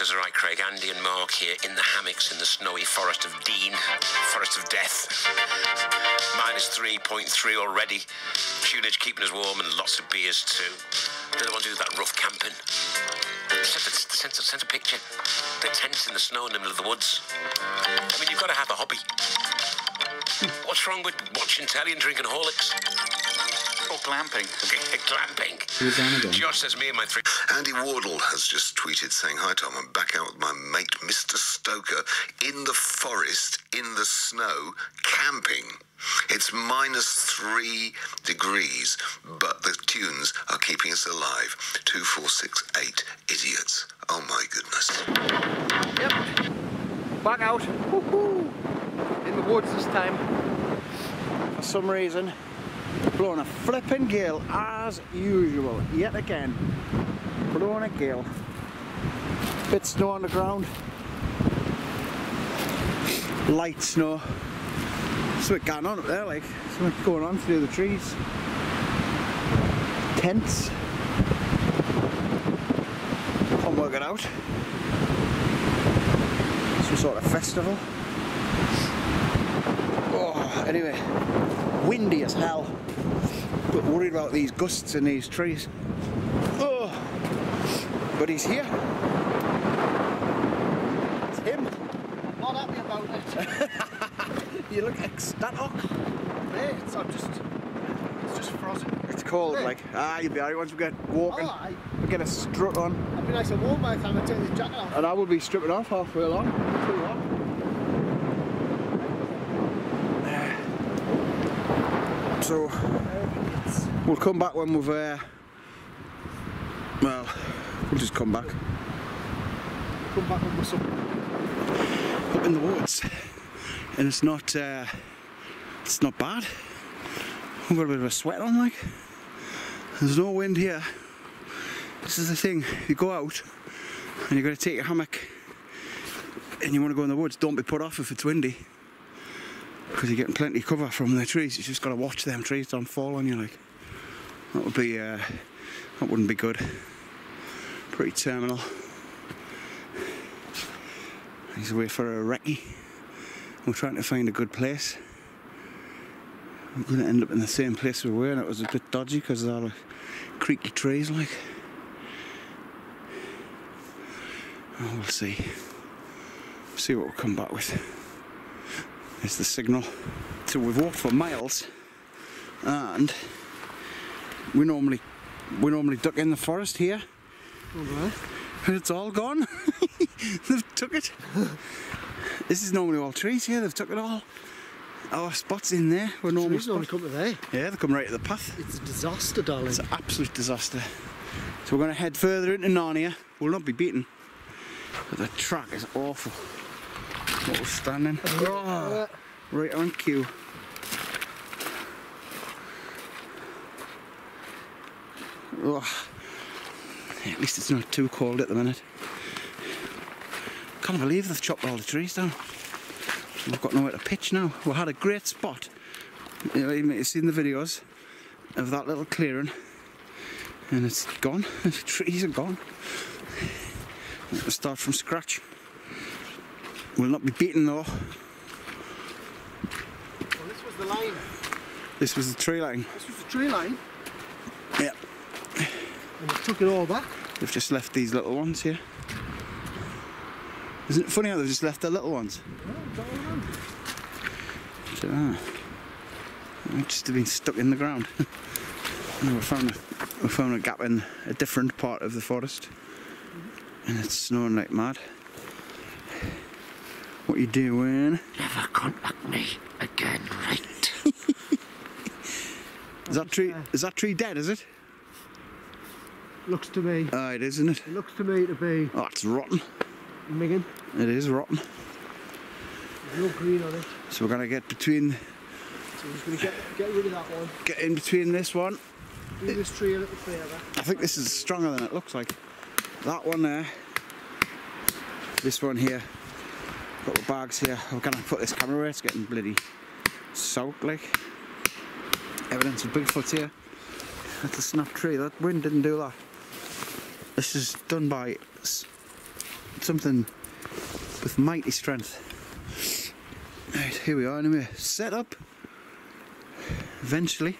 Says, all right, Craig, Andy and Mark here in the hammocks in the snowy forest of Dean, forest of death. Minus 3.3 already. Tunage keeping us warm and lots of beers too. They're the ones who do that rough camping. Sent a, sent, a, picture. They're tents in the snow in the middle of the woods. I mean, you've got to have a hobby. What's wrong with watching telly and drinking Horlicks? Or glamping. glamping. Who's on again? Josh says me and my three. Andy Wardle has just tweeted saying, Hi Tom, I'm back out with my mate Mr. Stoker in the forest, in the snow, camping. It's minus three degrees, but the tunes are keeping us alive. Two, four, six, eight idiots. Oh my goodness. Yep. Back out. Woohoo! In the woods this time. For some reason, blowing a flipping gale as usual. Yet again. Blowing a gale. Bit snow on the ground. Light snow. Something going on up there, like something going on through the trees. Tents. Can't work it out. Some sort of festival. Oh, anyway, windy as hell. But worried about these gusts in these trees. Oh, but he's here. It's him. Not happy about it. You look ecstatic. Mate, it's I'm just it's just frozen. It's cold, Hey. like ah, you'll be alright once we get walking. Oh, I, We get a strut on, I'd be nice and warm by the time I take this jacket off. and I will be stripping off halfway along. Too hot. So we'll come back when we've. Uh, well, we'll just come back Come back my son. up in the woods, and it's not. Uh, it's not bad. I've got a bit of a sweat on, like. There's no wind here. This is the thing. You go out, and you're going to take your hammock, and you want to go in the woods. Don't be put off if it's windy, because you're getting plenty of cover from the trees. You just got to watch them trees don't fall on you, like. That would be. Uh, that wouldn't be good. Pretty terminal. He's away for a recce. We're trying to find a good place. We're going to end up in the same place we were, and it was a bit dodgy because of all the creaky trees, like. Oh, we'll see. See what we'll come back with. There's the signal. So we've walked for miles, and we normally we normally duck in the forest here, and it's all gone. They've took it. This is normally all trees here. They've took it all. Our spots in there were normal. Trees spots. come to there. Yeah, they come right to the path. It's a disaster, darling. It's an absolute disaster. So we're going to head further into Narnia. We'll not be beaten. But the track is awful. What we're standing. Oh, right on cue. Oh. At least it's not too cold at the minute. Can't believe they've chopped all the trees down. We've got nowhere to pitch now. We had a great spot. You know, you may have seen the videos of that little clearing and it's gone. The trees are gone. We have to start from scratch. We'll not be beaten though. Well, this was the line. This was the tree line. This was the tree line, Yeah. and they took it all back. They've just left these little ones here. Isn't it funny how they've just left their little ones? Look at that. They just have been stuck in the ground. and we found a we found a gap in a different part of the forest. And it's snowing like mad. What you doing? Never contact me again, right? Is that tree is that tree dead, is it? Looks to me. Ah, it is, isn't it? It looks to me to be Oh, it's rotten. Miggin. It is rotten. There's no green on it. So we're gonna get between So we're just going to get, get rid of that one. get in between this one Leave this tree a little further. I think this is stronger than it looks like. That one there. This one here. Got the bags here. I'm gonna put this camera away. It's getting bloody soaked like. Evidence of Bigfoot here. That's a snap tree. That wind didn't do that. This is done by something with mighty strength. Right, here we are anyway. Set up. Eventually.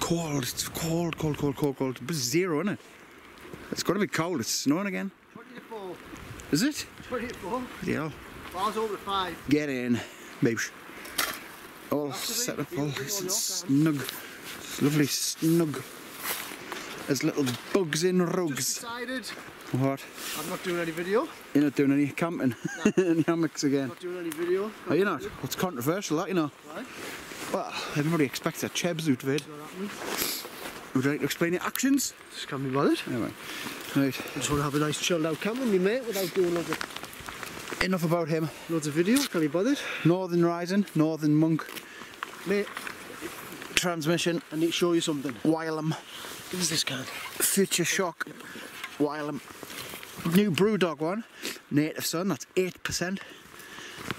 Cold, it's cold, cold, cold, cold, cold. It's zero, isn't it? It's got to be cold. It's snowing again. 20 to 4. Is it? 20 to 4. Yeah. Bars over to 5. Get in, babes. All set up, all nice and snug. It's lovely snug. There's little bugs in rugs. What? I'm not doing any video. You're not doing any camping? any hammocks again? Not doing any video. Are you not? It's controversial, that, you know. Why? Well, everybody expects a Chebs out vid. Would you like to explain your actions? Just can't be bothered. Anyway, right. I just want to have a nice chilled out camp with me mate without doing loads of, Enough about him. loads of video. Can't be bothered. Northern Rising, Northern Monk, Mate, Transmission, I need to show you something. Wylam, Give us this can. Future Shock, Wylam. New Brewdog one, Native Son, that's 8%.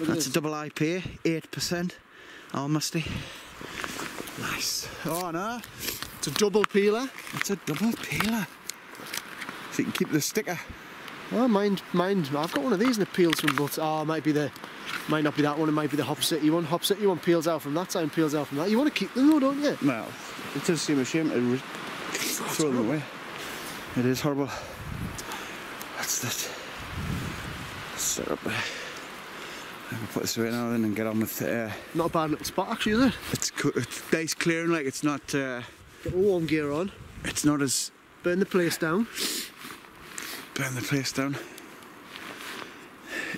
Look at That's a double IPA, 8%. Almasty. Nice. Oh no, It's a double peeler. it's a double peeler. So you can keep the sticker. Oh, mind, mind. I've got one of these in the peels from But. Oh, might be the, might not be that one. It might be the Hop City one. Hop City one peels out from that side peels out from that. You want to keep them though, don't you? Well, it does seem a shame to throw them away. It is horrible. That's that. Set up there. I can put this away now then and get on with it. Uh, Not a bad little spot actually, is it? it's, it's nice clearing, like it's not. Uh, Get the warm gear on. it's not as Burn the place down. Burn the place down.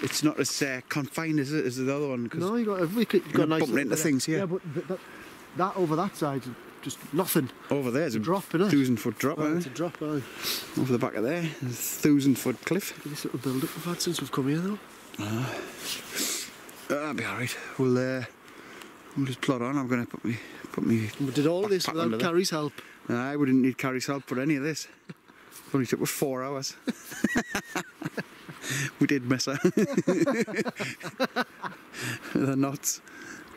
It's not as uh, confined as it as the other one. 'cause No, you got could, you got nice bumping into things here. Yeah, but th- that, that over that side, just nothing. over there's a drop, innit? thousand foot drop. Oh, it's a drop. Over the back of there, a thousand foot cliff. This little build up we've had since we've come here though. That'll be alright. We'll uh, we'll just plod on. I'm gonna put me put me we did all of this without. Carrie's help. I wouldn't need Carrie's help for any of this. Only took us four hours. we did miss her. the knots.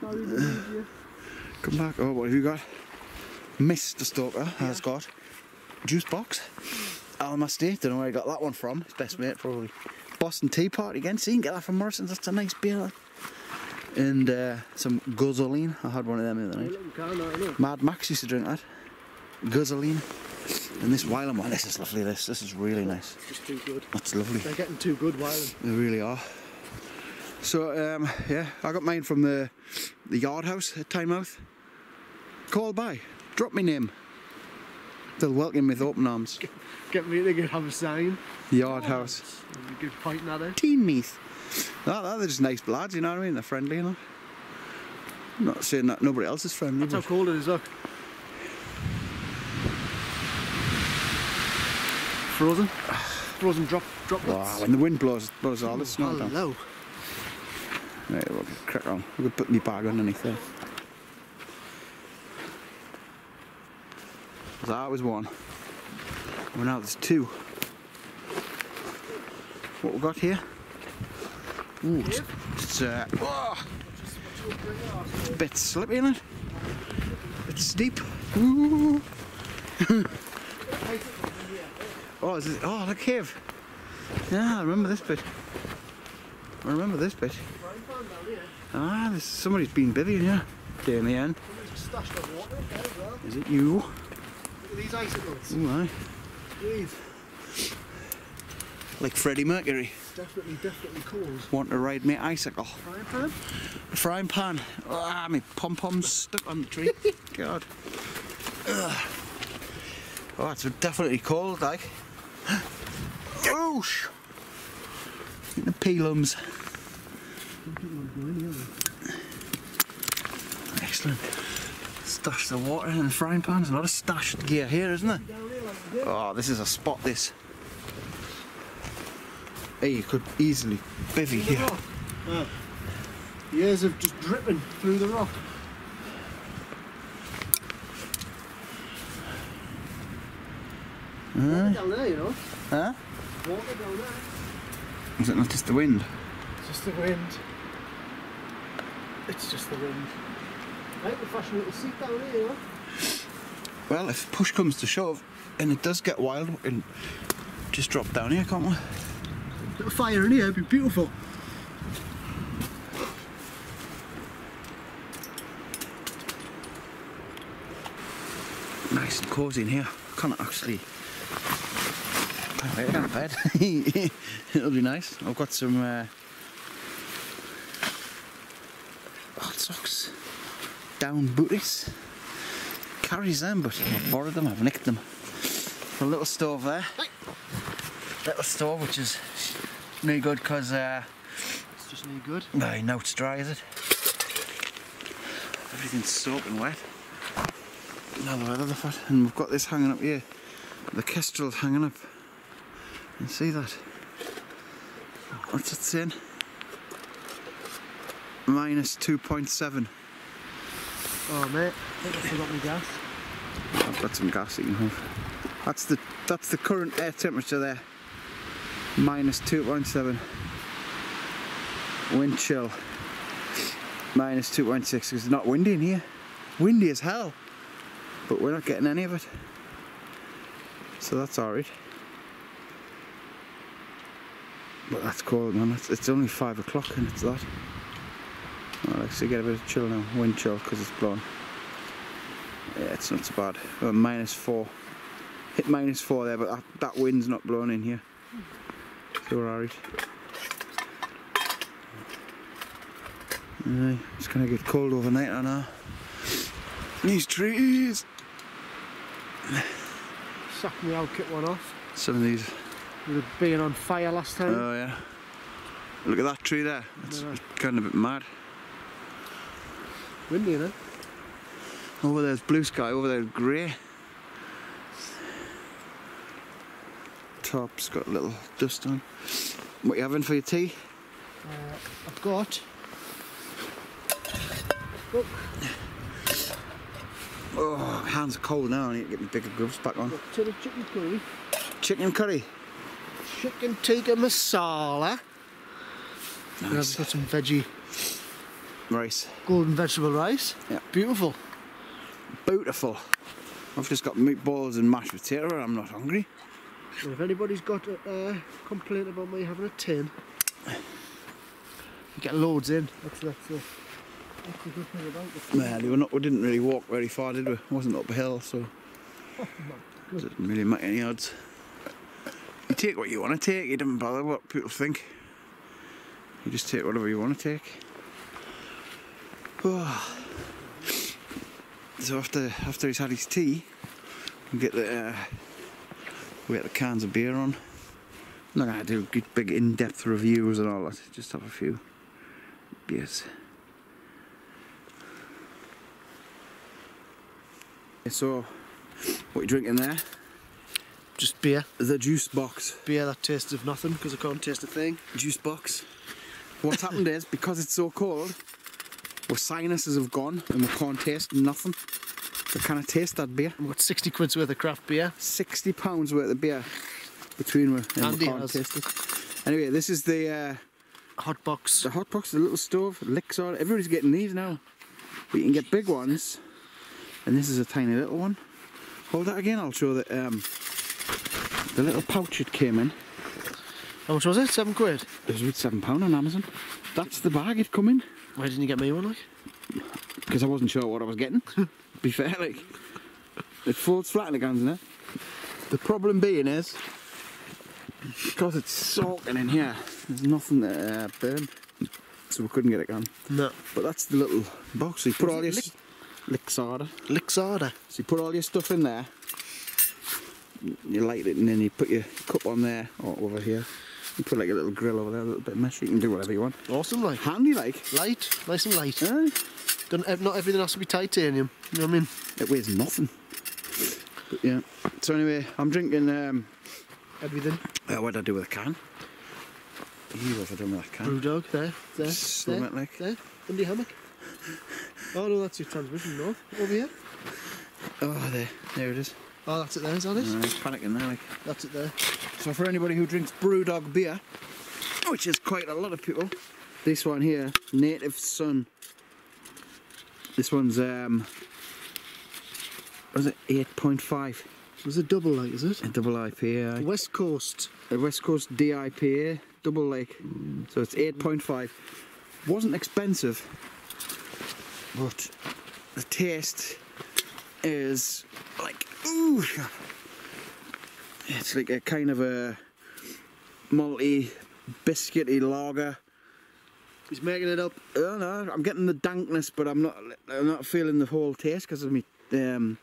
Come back. Oh, what have you got? Mr. Stoker has got juice box. Almasty. Don't know where he got that one from. His best mate probably. Boston Tea Party again. See, you can get that from Morrison's. That's a nice beer. And uh, some Guzzolene. I had one of them the other night. Little can, I know. Mad Max used to drink that. Guzzolene. And this Wylam one, this is lovely, this. This is really nice. Just too good. That's lovely. They're getting too good while They really are. So, um, yeah, I got mine from the, the yard house at Tynemouth. Call by. Drop me name. They'll welcome me with open arms. get me to have a sign. Yard house. Good pointing at it. Teen Meath. No, no, they're just nice lads, you know what I mean? They're friendly, you know. I'm not saying that nobody else is friendly, That's how cold it is, look. Frozen. Frozen drop droplets. wow, when the wind blows, blows all the snow down. Hello. Right, we'll crack on. We'll put my bag underneath there. That was one. Well, now there's two. What we got here? Ooh, it's, it's uh, oh, a bit slippy in it. It's steep. Ooh. oh, is it, oh, the cave. Yeah, I remember this bit. I remember this bit. Ah, there's somebody's been busy here. Down the end. Stashed of water there as well. Is it you? Look at these icicles. Ooh, aye. These. Like Freddie Mercury. Definitely, definitely cold. Want to ride me icicle. Frying pan? A frying pan. Ah, my pom poms stuck on the tree. God. Ugh. Oh, it's definitely cold, like. Oosh! The pelums. Excellent. Stash the water in the frying pan. There's a lot of stashed gear here, isn't there? Oh, this is a spot, this. Hey, you could easily bivvy here. Uh, years of just dripping through the rock. Water down there, you know. Huh? Water down there. Is it not just the wind? It's just the wind. It's just the wind. Right, the fashion little seat down here, you know. Well, if push comes to shove and it does get wild, and just drop down here, can't we? Little fire in here, it'd be beautiful. Nice and cosy in here. Can't actually. Down. It'll be nice. I've got some uh, hot socks, down booties. Carries them, but I've borrowed them. I've nicked them. A little stove there. Little stove, which is no good because uh, It's just no good. no, now it's dry, is it? Everything's soaking wet. Now the weather, the fat. And we've got this hanging up here. The kestrel's hanging up. You see that? What's it saying? Minus 2.7. Oh mate, I think I forgot my gas. I've got some gas you can have. That's the that's the current air temperature there. Minus 2.7. Wind chill. Minus 2.6 because it's not windy in here. Windy as hell. But we're not getting any of it. So that's alright. But that's cold man. It's, it's only 5 o'clock and it's that. Like to get a bit of chill now. Wind chill because it's blowing. Yeah, it's not so bad. Well, minus four. Hit minus four there, but that, that wind's not blowing in here. So we're alright. Aye, it's gonna get cold overnight, I know. These trees! Suck me out, kit one off. Some of these. We were being on fire last time. Oh, yeah. Look at that tree there. It's Yeah. kind of a bit mad. Windy, innit? Over there's blue sky, over there's grey. Top's got a little dust on. What are you having for your tea? Uh, I've got. Look, Oh, hands are cold now. I need to get my bigger gloves back on. chili chicken curry, Chicken curry. Chicken tikka masala. Nice. Got some veggie, Rice. golden vegetable rice. Yeah. Beautiful. Beautiful. I've just got meatballs and mashed potato and I'm not hungry. And if anybody's got a uh, complaint about me having a tin, you get loads in. That's, that's, the, that's the good thing about it. Well, we, were not, we didn't really walk very far, did we? It wasn't uphill, so it didn't really make any odds. You take what you want to take, you don't bother what people think. You just take whatever you want to take. Oh. So after after he's had his tea, we get the uh, we get the cans of beer on. I'm not gonna do good, big in-depth reviews and all that. Just have a few beers. So, what you drinking there? Just beer. The juice box. Beer that tastes of nothing because I can't taste a thing. Juice box. What's happened is because it's so cold, our sinuses have gone and we can't taste nothing. We can't taste that beer. I've got 60 quid's worth of craft beer. Sixty pounds worth of beer between we and Andy we can't has. taste it. Anyway, this is the uh, Hot box. the hot box, the little stove, licks on. Everybody's getting these now. But you can get big ones, and this is a tiny little one. Hold that again. I'll show that um, the little pouch it came in. How much was it? Seven quid. It was about seven pound on Amazon. That's the bag it come in Why didn't you get me one like? because I wasn't sure what I was getting. Be fair, like it folds flat in the cans in there. The problem being is because it's soaking in here. There's nothing to uh, burn, so we couldn't get it gone. No. But that's the little box. So you put all your lick- Lixada. Lixada. So you put all your stuff in there. You light it and then you put your cup on there or over here. You put like a little grill over there, a little bit of mesh. You can do whatever you want. Awesome like. Handy like. Light. Nice and light. Aye. Don't, not everything has to be titanium. You know what I mean? It weighs nothing. But yeah. So anyway, I'm drinking. Um, Everything. uh, what did I do with a can? You what have I done with that can? Brewdog. There. There. There. it like. There. Under your hammock. Oh no, that's your transmission. No. Over here. Oh, there, there it is. Oh, that's it there, is that it? Uh, panicking there, like. That's it there. So for anybody who drinks Brewdog beer, which is quite a lot of people, this one here, Native Sun. This one's um, was it 8.5? There's a double like, is it? A double IPA. West Coast. A West Coast DIPA, double lake. So it's 8.5. Wasn't expensive, but the taste is like, ooh. It's like a kind of a malty, biscuity lager. He's making it up. I don't know, I'm getting the dankness, but I'm not I'm not feeling the whole taste because of me um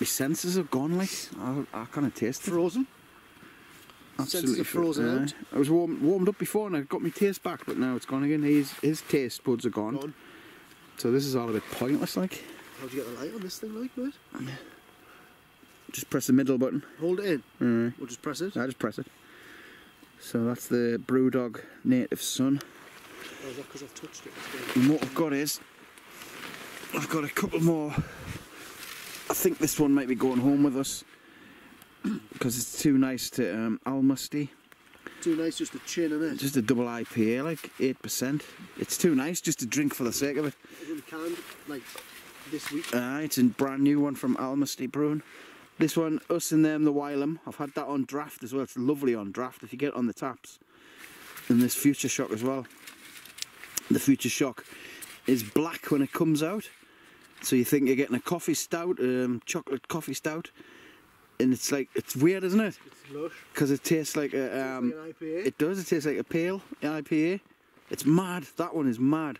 my senses have gone like I, I can't taste it. Frozen. senses frozen out. I was warm, warmed up before and I got my taste back, but now it's gone again. His his taste buds are gone. Gone. So this is all a bit pointless. Like, How'd you get the light on this thing, like, mate? just press the middle button. Hold it in. We'll just press it. I just press it. So that's the BrewDog Native Sun. Oh, is that because I've touched it? And what I've got is, I've got a couple more. I think this one might be going home with us because it's too nice to um, Almasty. Too nice just to chin in it. Just a double IPA, like eight percent. It's too nice just to drink for the sake of it. canned, like, this week. Uh, it's a brand new one from Almasty Brewing. This one, us and them, the Wylam. I've had that on draft as well. It's lovely on draft if you get it on the taps. And this Future Shock as well. The Future Shock is black when it comes out. So you think you're getting a coffee stout, um, chocolate coffee stout. And it's like, it's weird, isn't it? It's lush. Because it tastes like a, um, like an IPA. it does, it tastes like a pale IPA. It's mad, that one is mad.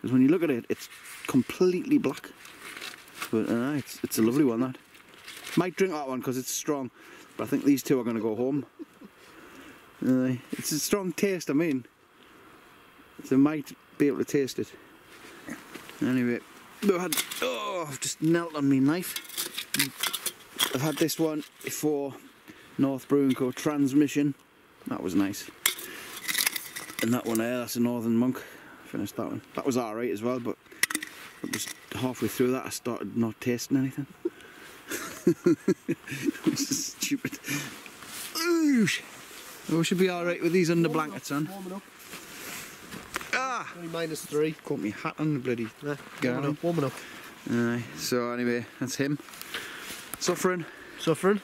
Because when you look at it, it's completely black. But uh, it's, it's a lovely one, that. Might drink that one because it's strong, but I think these two are going to go home. Uh, it's a strong taste, I mean. So might be able to taste it. Anyway, I've had, oh, I've just knelt on my knife. I've had this one before, North Brewing Co. Transmission. That was nice. And that one there, that's a Northern Monk. Finished that one. That was alright as well, but halfway through that I started not tasting anything. it's just stupid. Oosh. Oh, we should be alright with these under blankets on. Warming up. Ah! Only minus three. Caught me hat on the bloody Yeah, warming up, warming up. Aye, so anyway, that's him. Suffering. Suffering.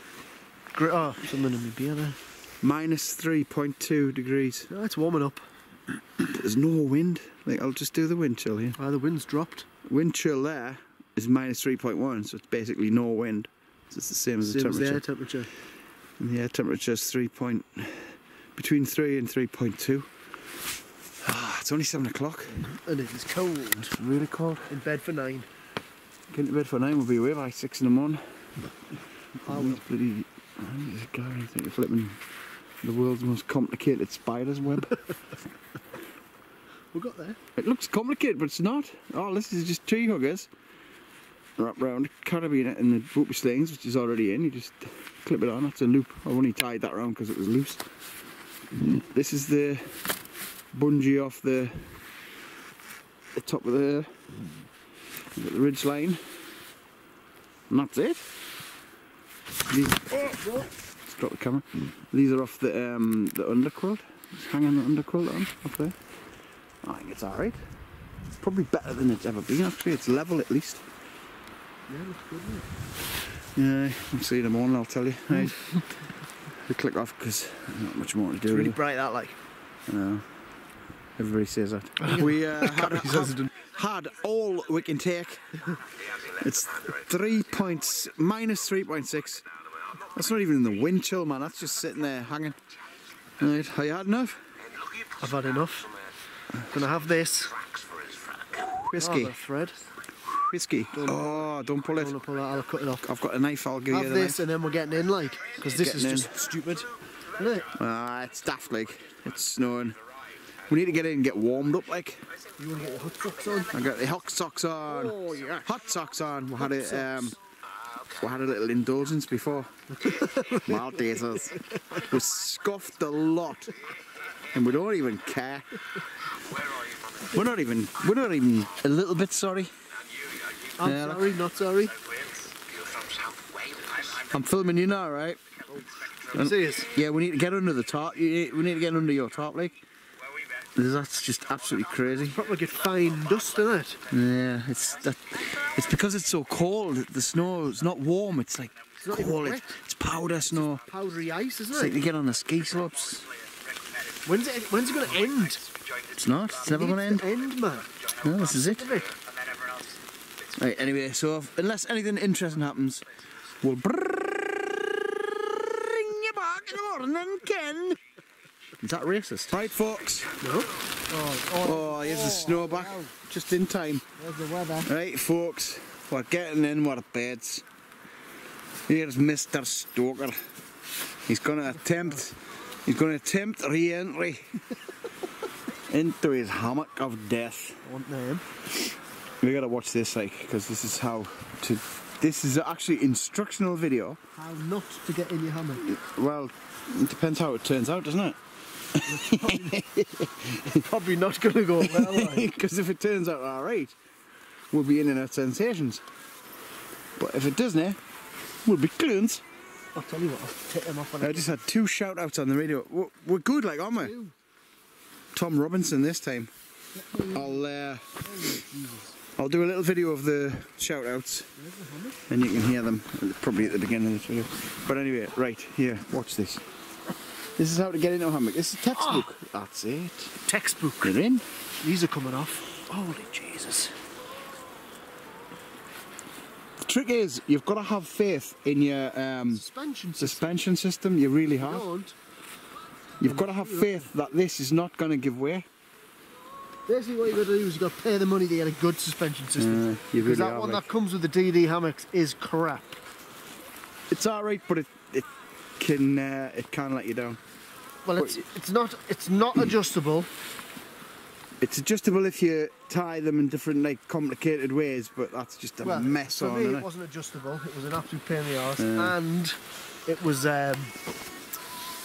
Gr- oh, something in my beer there. Minus 3.2 degrees. No, it's warming up. There's no wind. Like, I'll just do the wind chill here. Ah, the wind's dropped. Wind chill there is minus 3.1, so it's basically no wind. So it's the same as the Same as the temperature. air temperature. And the air temperature is 3 point, between 3 and 3.2. Ah, it's only 7 o'clock. And it is cold. It's really cold. In bed for nine. Getting to bed for 9, we'll be away by 6 in the morning. I will. Bloody, there's a guy, I think, flipping the world's most complicated spider's web. We got there. It looks complicated, but it's not. Oh, this is just tree huggers. Wrap round a carabiner in the whoopie slings, which is already in. You just clip it on. That's a loop. I've only tied that around because it was loose. This is the bungee off the the top of the, the ridge line, and that's it. These, oh, let's drop the camera. These are off the um, the underquilt. Just hanging the underquilt on up there. I think it's alright. It's probably better than it's ever been actually. It's level at least. Yeah, looks good, isn't it? Yeah, I'll see you in the morning, I'll tell you. Right. we click off because not much more to do. It's really really. bright, that, like. No. Everybody says that. we uh, had, had, had all we can take. It's three points minus three point six. That's not even in the wind chill, man. That's just sitting there hanging. Right, are you had enough? I've had enough. Gonna have this. Whiskey, Oh, the thread. whiskey. Oh, don't pull it. to pull that, I'll cut it off. I've got a knife. I'll give you Have the this knife. and then we're getting in, like. Because this is in. just stupid. Isn't it? Ah, it's daft, like it's snowing. We need to get in and get warmed up, like. You want to get your hot socks on? I got the hot socks on. Oh, yeah. Hot socks on. We had a um, we had a little indulgence before. Maltesers. We scoffed a lot, and we don't even care. We're not even. We're not even a little bit sorry. I'm Yeah, sorry, not sorry. I'm filming you now, right? Oh. I'm. Yeah, we need to get under the top. We need to get under your top, like. That's just absolutely crazy. Probably get fine dust in it. Yeah, it's that. It's because it's so cold. The snow is not warm. It's like It's not cold. wet. It's, it's powder snow. Powdery ice, It's isn't it? like it? they get on the ski slopes. When's it? When's it going to end? It's not. It's never going to end. End, man. No, this is it. It. Right, anyway, so if, unless anything interesting happens, we'll bring you back in the morning, Ken. Is that racist? Right, folks. No. Oh, oh, Oh, oh here's the oh, snow back. Oh. Just in time. there's the weather. Right, folks. We're getting in our beds. Here's Mr. Stoker. He's gonna attempt. He's gonna attempt re-entry into his hammock of death. I want them. We gotta watch this, like, because this is how to. This is actually instructional video. How not to get in your hammock. Well, it depends how it turns out, doesn't it? Probably not going to go well. Because if it turns out all right, we'll be in and out sensations. But if it doesn't, eh, we'll be clones. I'll tell you what, I'll take them off on I just had two shout outs on the radio. We're, we're good, like, aren't we? Tom Robinson this time. I'll uh, I'll do a little video of the shout outs and you can hear them probably at the beginning of this video. But anyway, right, here, watch this. This is how to get into a hammock. This is a textbook. That's it. Textbook. You're in. These are coming off. Holy Jesus. The trick is you've got to have faith in your um, Suspension system. suspension system. You really have. Don't. You've got to have faith that this is not going to give way. Basically, what you've got to do is you've got to pay the money to get a good suspension system. You Because really that one that comes with the DD hammocks is crap. It's all right, but it it can uh, it can let you down. Well, it's it's not it's not adjustable. It's adjustable if you tie them in different like complicated ways, but that's just a Well, mess for on. me, it it? wasn't adjustable. It was an absolute pain in the arse, and it was um,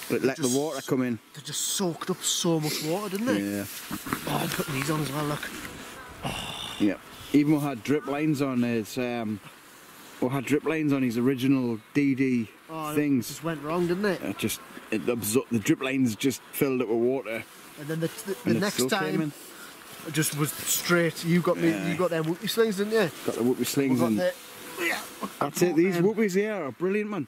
It let the water come in. they just soaked up so much water, didn't they? Yeah, Oh, I'm putting these on as well. Look. yeah. Even we had drip lines on his um, we had drip lines on his original DD Oh, things. just went wrong, didn't it? It just it absor- the drip lines just filled up with water, And then the, the, the next time, it just was straight. You got me. Yeah. You got them whoopie slings, didn't you? Got the whoopie slings got and the. Yeah. that's it. These whoopies here are brilliant, man.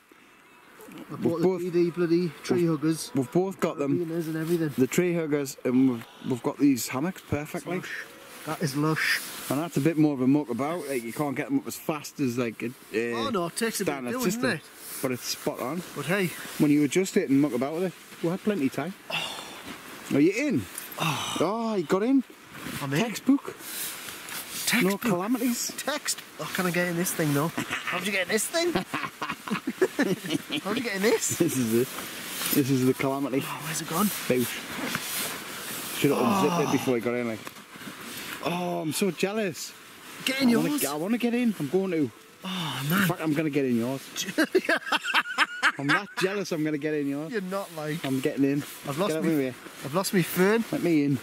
I bought the both- bloody tree huggers. We've both got them. And everything. the tree huggers and we've, we've got these hammocks perfectly Lush. That is lush. and that's a bit more of a muck about like you can't get them up as fast as like a uh, Oh no, it takes a bit of doing, system it? but it's spot on But hey, when you adjust it and muck about with it we had plenty of time are you in oh, you got in I'm in. textbook no calamities Text. Oh, can I get in this thing though? How'd you get in this thing? How'd you get in this? this is it this is the calamity Oh, where's it gone? Boosh. should have unzipped it before I got in like oh I'm so jealous Get in I wanna, yours. get- I want to get in I'm going to Oh in man, fact I'm going to get in yours I'm that jealous I'm going to get in yours you're not like. I'm getting in. I've lost Get me- of my way. I've lost me fern. Let me in.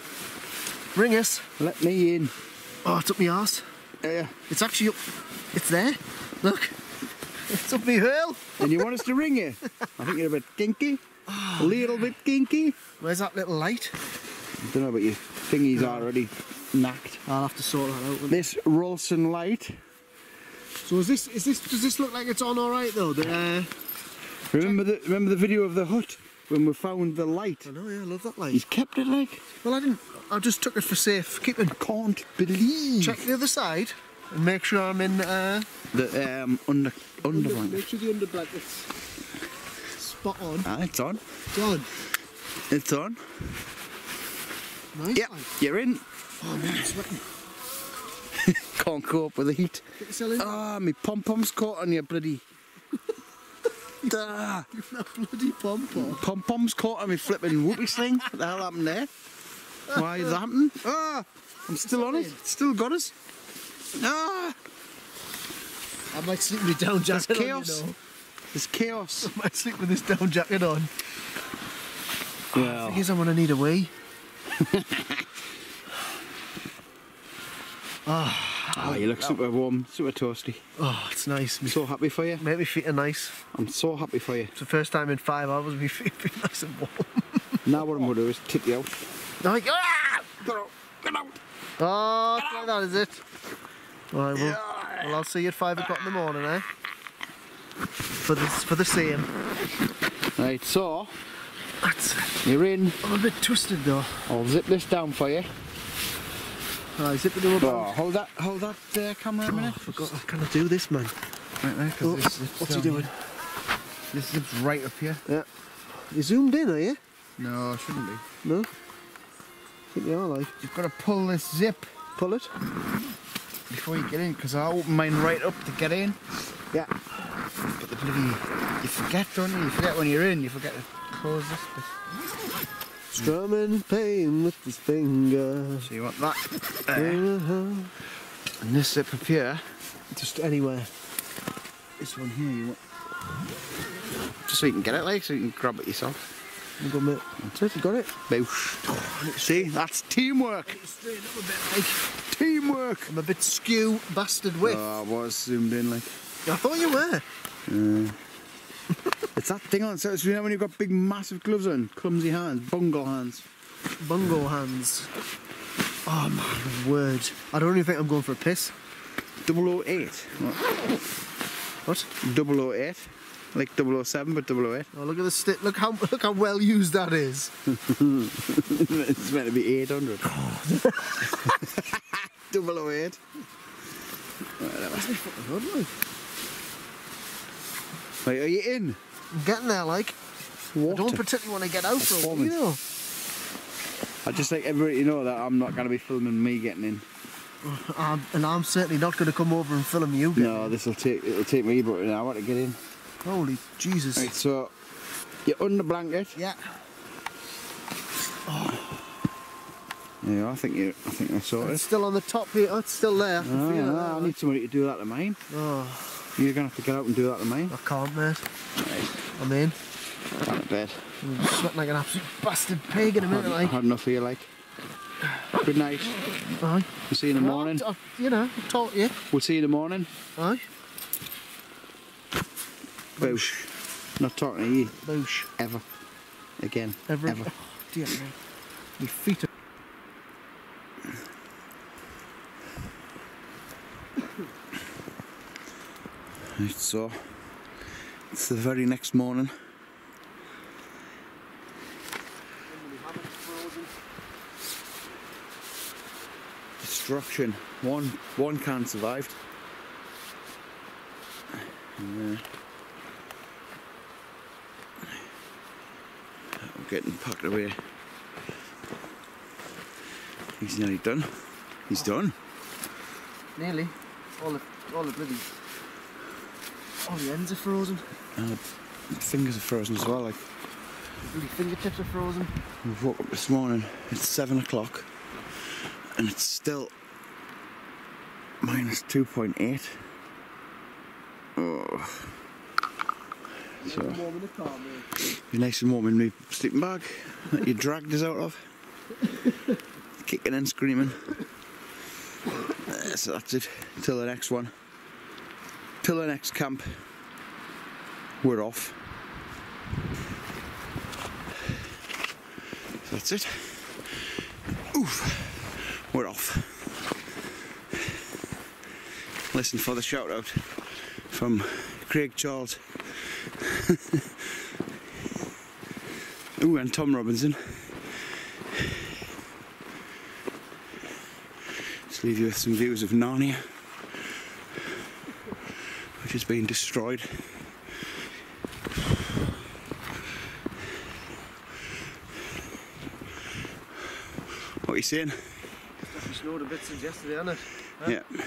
Ring us. Let me in. Oh, it's up my arse. Yeah. It's actually up. It's there. Look. It's up my hurl. And you want us to ring you? I think you're a bit kinky. Oh, a little bit kinky. Where's that little light? I don't know about your thingy's already knacked. I'll have to sort that out. This Rolson light. So is this? Is this? Does this look like it's on all right though? The, uh, Remember the remember the video of the hut when we found the light? I know. Yeah, I love that light. He's kept it like. Well, I didn't. I just took it for safe keeping. Can't believe. Check the other side and make sure I'm in. Uh, the um under under one. make sure the under blanket's spot on. Ah, it's on. It's on. It's on. Nice. Yeah, light. you're in. Oh man, I'm sweating. Can't cope with the heat. Get yourself in. Ah, my pom pom's caught on your bloody. Ah. that bloody pom pom. Pom pom's caught on me flipping whoopie sling. What the hell happened there? Why is that happening? Ah, I'm still on it. Still got us. Ah, I might sleep with my down there's jacket chaos. on. You know. There's chaos. I might sleep with this down jacket on. Well, Thing is, I'm gonna need a wee. Oh, you look super warm, super toasty. Oh, it's nice. I'm so happy for you. Make me feet are nice. I'm so happy for you. It's the first time in five hours me feet feel nice and warm. Now what I'm going to do is tip you out. Like, ah! Get out. Get out. Oh, that, is it? Right, well, well, I'll see you at five o'clock in the morning, eh? for the for the same. Right, so That's. you're in. I'm a bit twisted though. I'll zip this down for you. Right, zip it to Oh, hold that, hold that uh, camera a Oh, minute. I forgot. I cannot do this, man. Right there, Oh, this zips what's he doing? here. This zips right up here. Yeah. You zoomed in, are you? No, it shouldn't be. No. I think you are like. You've got to pull this zip Pull it. before you get in, because I open mine right up to get in. Yeah. But the bloody, you forget, don't you? You forget when you're in, you forget to close this bit. Strumming pain with his finger. So you want that there. Uh-huh. And this zip up here, Just anywhere. this one here, you want. Just so you can get it, like, so you can grab it yourself. You go, mate. That's it. You got it. Boosh. See, that's teamwork. Teamwork. I'm a bit skew bastard with. Oh, I was zoomed in, like. I thought you were. Uh, it's that thing on. So it's you know when you've got big, massive gloves on, clumsy hands, bungle hands. Bungle hands. Oh my word. I don't even think I'm going for a piss. 008. What? What? 008. Like 007, but 008. Oh, look at the stick. Look how look how well used that is. it's meant to be 800. 008. That's me fucking good, like. Right, are you in? I'm getting there, like. I don't particularly want to get out for you know. I just like everybody to know that I'm not going to be filming me getting in. Um, and I'm certainly not going to come over and film you. getting No, this will take it'll take me but an hour to get in. Holy Jesus. Right, so you're under blanket. Yeah. Yeah, I think you. I think I saw It's still on the top here. Oh, it's still there. Ah, I Oh, feel no, I need somebody to do that to mine. Oh, You're gonna have to get out and do that to mine. I can't, mate. Right, I'm in. to bed. I'm sweating like an absolute bastard pig in a minute, Had, like. had enough of you, like. Good night. Aye. We'll see you in the morning. Well, I- you know, I've taught you. We'll see you in the morning. Aye. Boosh. Not talking to you Boosh. ever again. Every. Ever. Oh, dear me. My feet are. Right, so it's the very next morning. Destruction. One one can survived. And, uh, I'm getting packed away. He's nearly done. He's done. Nearly. All the, all the bloody. All the ends are frozen. And the fingers are frozen as well. Like Bloody fingertips are frozen. We've woke up this morning, it's seven o'clock, and it's still minus 2.8. Oh. So, Warm in the car, mate. you're nice and warm in my sleeping bag that you dragged us out of. Kicking and screaming. Uh, so that's it. Till the next one. Till the next camp. We're off. That's it. Oof. We're off. Listen for the shout out from Craig Charles. Ooh, and Tom Robinson. Let's leave you with some views of Narnia, which has been destroyed. What are you saying? You snowed a bit since yesterday, hasn't it? Yeah,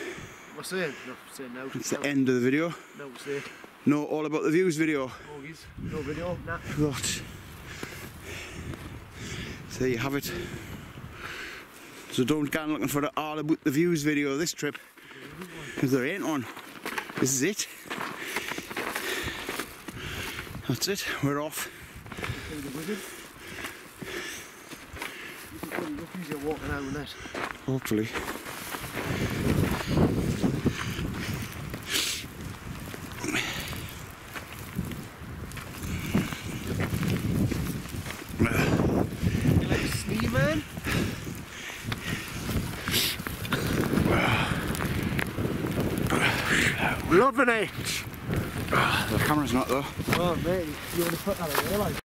What's saying? No, saying no. it's no, the end of the video. No, say. Know all about the views video. Bogies. No video. Nah. But so there you have it. So don't go looking for the all about the views video this trip because there ain't one. This is it. That's it. We're off. You're walking out with that. Hopefully. You like a snee, man? Loving it. The camera's not though. Oh, mate, you want to put that away, like.